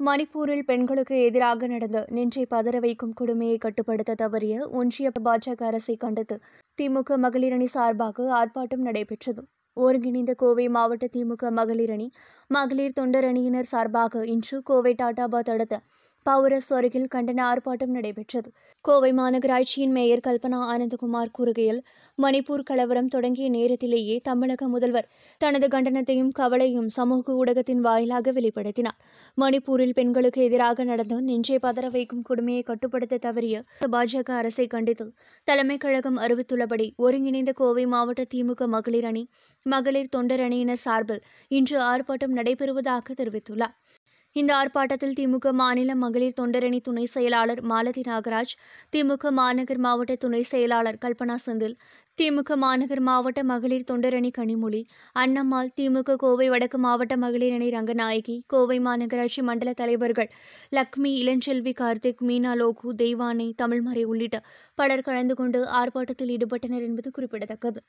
மணிப்பூரில் பெண்களுக்கு எதிராக நடந்த நெஞ்சை பதற வைக்கும் கொடுமையை கட்டுப்படுத்த தவறிய ஒன்றிய பாஜக அரசை கண்டித்து திமுக மகளிரணி சார்பாக ஆர்ப்பாட்டம் நடைபெற்றது. ஒருங்கிணைந்த கோவை மாவட்ட திமுக மகளிரணி மகளிர் தொண்டர் அணியினர் சார்பாக இன்று கோவை டாடாபாத் அடுத்த பவுரஸ் அருகில் கண்டன ஆர்ப்பாட்டம் நடைபெற்றது. கோவை மாநகராட்சியின் மேயர் கல்பனா ஆனந்தகுமார் கூறுகையில் மணிப்பூர் கலவரம் தொடங்கிய நேரத்திலேயே தமிழக முதல்வர் தனது கண்டனத்தையும் கவலையும் சமூக ஊடகத்தின் வாயிலாக வெளிப்படுத்தினார். மணிப்பூரில் பெண்களுக்கு எதிராக நடந்த நெஞ்சை பதற வைக்கும் கொடுமையை கட்டுப்படுத்த தவறிய பாஜக அரசை கண்டித்து தலைமைக் கழகம் அறிவித்துள்ளபடி ஒருங்கிணைந்த கோவை மாவட்ட திமுக மகளிர் அணி மகளிர் தொண்டர் அணியினர் சார்பில் இன்று ஆர்ப்பாட்டம் நடைபெறுவதாக தெரிவித்துள்ளார். இந்த ஆர்ப்பாட்டத்தில் திமுக மாநில மகளிர் தொண்டரணி துணை செயலாளர் மாலதி நாகராஜ் திமுக மாநகர் மாவட்ட துணை செயலாளர் கல்பனா செந்தில் திமுக மாநகர் மாவட்ட மகளிர் தொண்டரணி கனிமொழி அன்னம்மாள் திமுக கோவை வடக்கு மாவட்ட மகளிர் அணி ரங்கநாயகி கோவை மாநகராட்சி மண்டல தலைவர்கள் லக்ஷ்மி இளஞ்செல்வி கார்த்திக் மீனா லோகு தெய்வானை தமிழ்மறை உள்ளிட்ட பலர் கலந்து கொண்டு ஆர்ப்பாட்டத்தில் ஈடுபட்டனர் என்பது குறிப்பிடத்தக்கது.